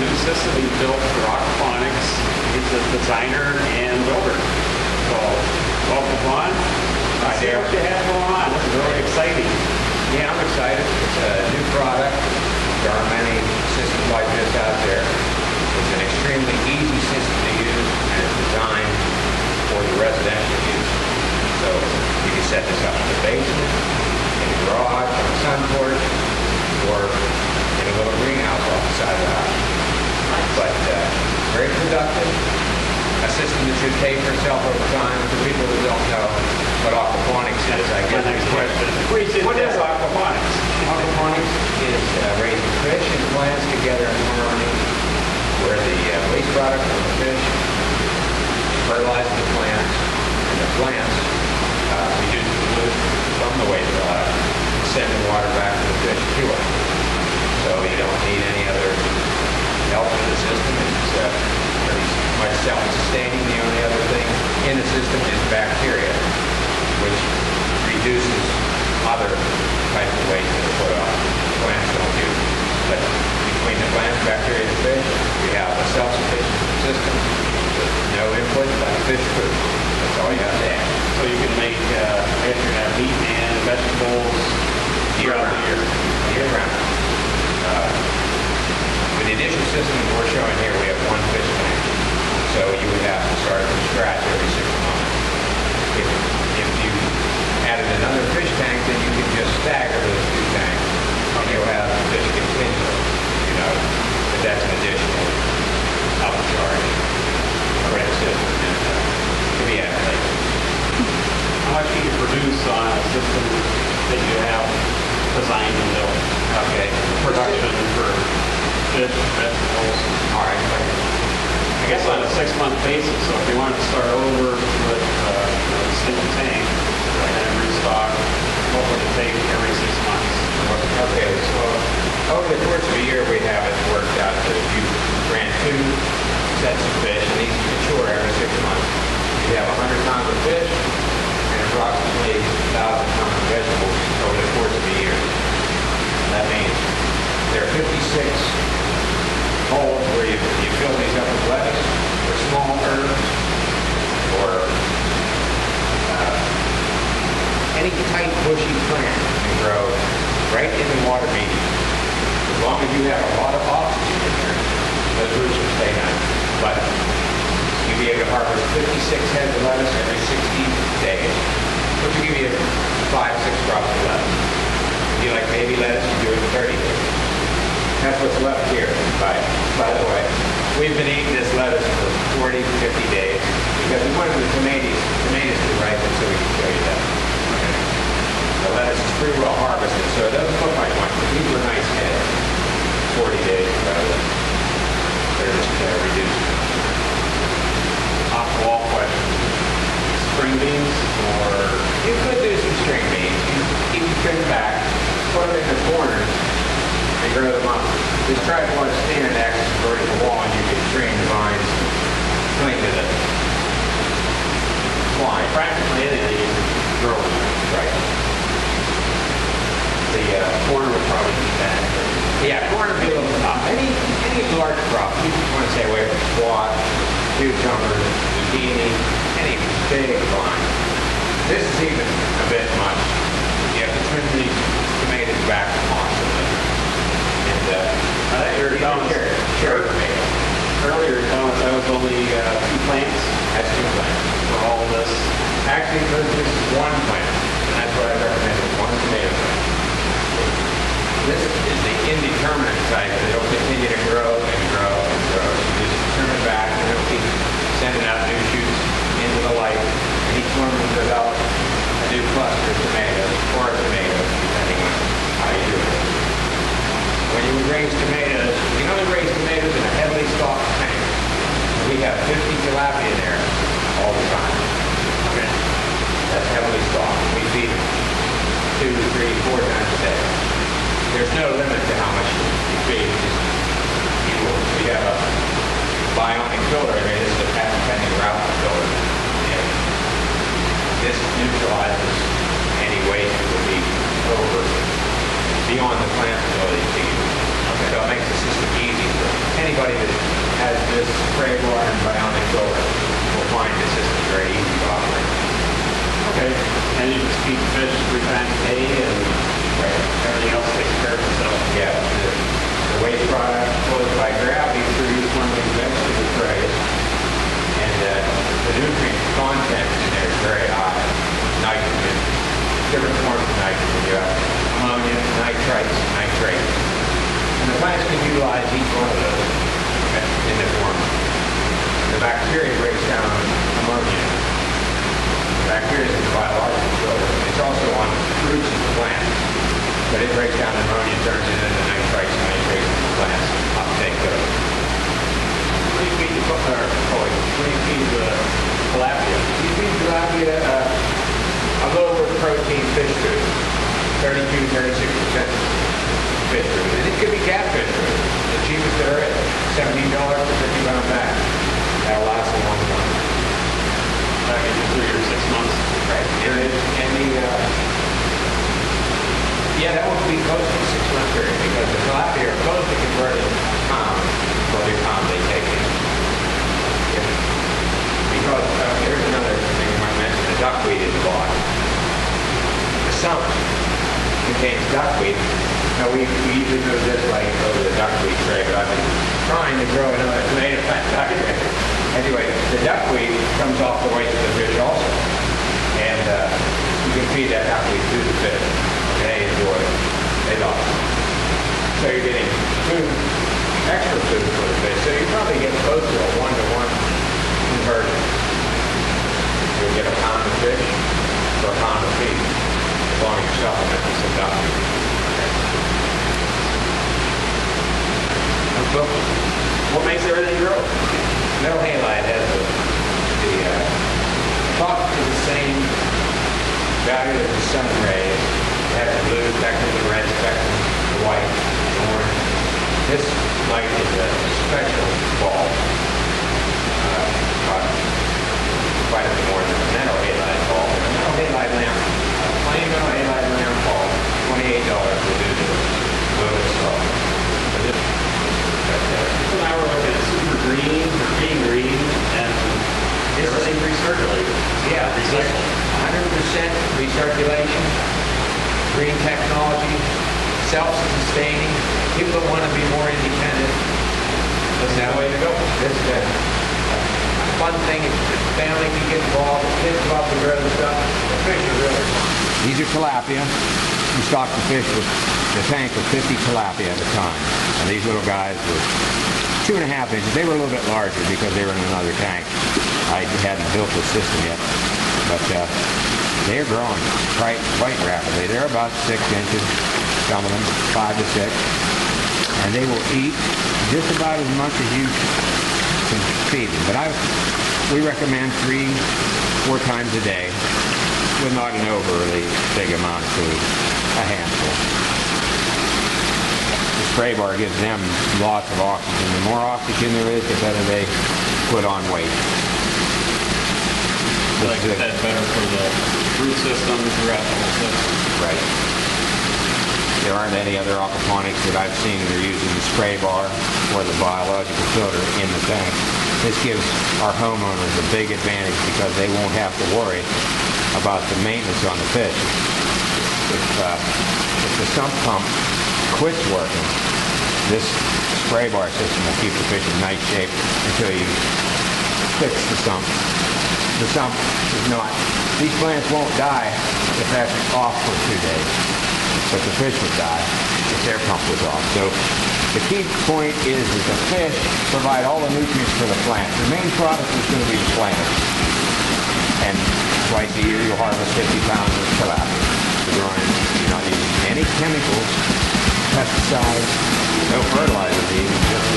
new system he built for aquaponics. He's a designer and builder. So, welcome on. I see there. what you have going on. This is really exciting. Yeah, I'm excited. It's a new product. There aren't many systems like this out there. It's an extremely easy system to use and it's designed for the residential use. So you can set this up in the basement, in the garage, on the sun porch, or in a little greenhouse off the side of the house. But uh, very productive. A system that should pay for itself over time. For people who don't know what aquaponics is, I guess. next question. What is aquaponics? Aquaponics is uh, raising fish and plants together in harmony, where the uh, waste product from the fish fertilizes the plants, and the plants uh, reduce the pollution from the waste product, sending water back to the fish to pure. So you don't need any other help in the system. It's uh, much self-sustaining. The only other thing in the system is bacteria, which reduces other types of waste that are put on. Plants don't use. But between the plants, bacteria, and fish, we have a self-sufficient system with no input but fish food. That's all you have to add. So you can make, uh, guess you have meat and vegetables throughout the year. Year round. Uh, The addition system that we're showing here, we have one fish tank. So you would have to start from scratch every six months. If, if you added another fish tank, then you can just stagger those two tanks, and you'll have fish continually, you know, but that's an additional upcharge for the system, and uh, to be added later. How much can you produce on a system that you have designed and built? Okay. Production for fish, vegetables, All right. I guess on a six-month basis, so if you wanted to start over with uh, you a single tank and then restock, what would it take every six months? Okay, so over the course of a year, we have it worked out that you ran two sets of fish, and these mature every six months, you have 100 pounds of fish and approximately 1,000 pounds of vegetables over the course of a year. That means there are 56 holes where you, you fill these up with lettuce, or small herbs, or uh, any tight bushy plant can grow right in the water medium. As long as you have a lot of oxygen in there, those roots will stay nice. But you'll be able to harvest 56 heads of lettuce every 60 days, which will give you five, six crops of lettuce. If you like baby lettuce, you do it in 30 days. That's what's left here, by, by the way. We've been eating this lettuce for 40, 50 days because we wanted the tomatoes, tomatoes to ripen so we can show you that. The lettuce is pretty well harvested, so it doesn't look like much, but these are nice heads. 40 days rather than, just uh, reduced. Off-the-wall question. Spring beans or You could do some string beans, you keep them back, put them in the corners, and grow them up. Just try to put a standard axis vertical wall, and you can string the vines clean to the line. practically anything you can grow. Right. The, uh, Corn would probably be bad. yeah, corn would be a. Any, any large crop, you want to stay away from squash, cucumbers, zucchini, any big vine. This is even a bit much. You have to trim these tomatoes back constantly. And, uh, I thought you were even telling us- cherry, cherry tomatoes. Earlier, us that was only uh, two plants That's two plants. for all of this. Actually, this is one plant, and that's what I recommend, one tomato plant. Indeterminate type, it'll continue to grow and grow and grow. You just trim it back, and it'll keep sending out new shoots into the light, and each one will develop a new cluster of tomatoes, or tomatoes, depending on how you do it. When you raise tomatoes, you can only raise tomatoes in a heavily stocked tank. We have 50 tilapia in there all the time. Okay. That's heavily stocked. We feed them two, three, four times a day. There's no limit to how much you feed. Just, you will, we have a bionic filter. I mean, this is a patent pending route filter. And this neutralizes any waste that would be over beyond the plant's ability to use. So it makes the system easy for anybody that has this spray bar and bionic roller will find this system very easy to operate. Okay, and you just feed the fish three times a day and everything else takes care of itself. Yeah, the, the waste product flows by gravity through each one of these vegetable trays. And uh, the nutrient content in there is very high. Nitrogen, different forms of nitrogen. You have ammonia, nitrites, nitrates. And the plants can utilize each one of those in the form. The bacteria breaks down ammonia. Bacteria is a biological filter. It's also on roots of plants. But it breaks down ammonia, turns it into nitrites and nitrates in plants. Uptake those. What do you feed the, co- or, oh, wait, what do you feed the tilapia? You feed tilapia uh, a lower protein fish food, 32, 36 percent fish food, and it could be catfish food, the cheapest there is, seventeen dollars for 50 pound bag. That'll last a long time. That gets you through your six months. Right. And, it, and the uh, yeah, that would be close to a six month period because the tilapia are close to converted to pound for every pound they take in. Yeah. Because uh, here's another thing you might mention: the duckweed is bought. The sump contains duckweed. Now we, we usually do this like over the duckweed tray, but I've been trying to grow another tomato plant duckweed. Anyway, the duckweed comes off the waste of the fish also, and uh, you can feed that duckweed to the fish. They enjoy it. They it. So you're getting food, extra food for the fish. So you probably get close to a one-to-one conversion. You'll get a pound of fish for a pound of feed, as long as you supplement with some. Well, what makes everything grow? Metal halide has the, the uh, to the same value as the sun rays. Has the blue spectrum, the red spectrum, the white, the orange. This light is a special ball Uh, quite a bit more than a metal halide bulb. A metal halide lamp, a plain metal halide lamp twenty-eight dollars will do this. Little stuff. But this, but, uh, So now we're looking at super green, or being green, and everything recirculated. Yeah, Recycled. Hundred percent recirculation, green technology, self-sustaining. People want to be more independent, this is the way to go. This is a fun thing. The family can get involved, the kids love the stuff. The fish are really fun. These are tilapia. We stock the fish with the tank with 50 tilapia at a time. And these little guys were two and a half inches. They were a little bit larger because they were in another tank. I hadn't built the system yet. But uh, they're growing quite, quite rapidly. They're about six inches, some of them, five to six. And they will eat just about as much as you can feed them. But I, we recommend three, four times a day with not an overly big amount of food, a handful. The spray bar gives them lots of oxygen. The more oxygen there is, the better they put on weight. Like said, better for the root system throughout the whole system. Right. There aren't any other aquaponics that I've seen that are using the spray bar or the biological filter in the tank. This gives our homeowners a big advantage because they won't have to worry about the maintenance on the fish. If, uh, if the sump pump quits working, this spray bar system will keep the fish in nice shape until you fix the sump. The sump is not. These plants won't die if that's off for two days, but the fish would die if their pump was off. So the key point is that the fish provide all the nutrients for the plant. The main product is going to be the plant. And twice a year you'll harvest 50 pounds of tilapia. You're not using any chemicals, pesticides, no fertilizers even, just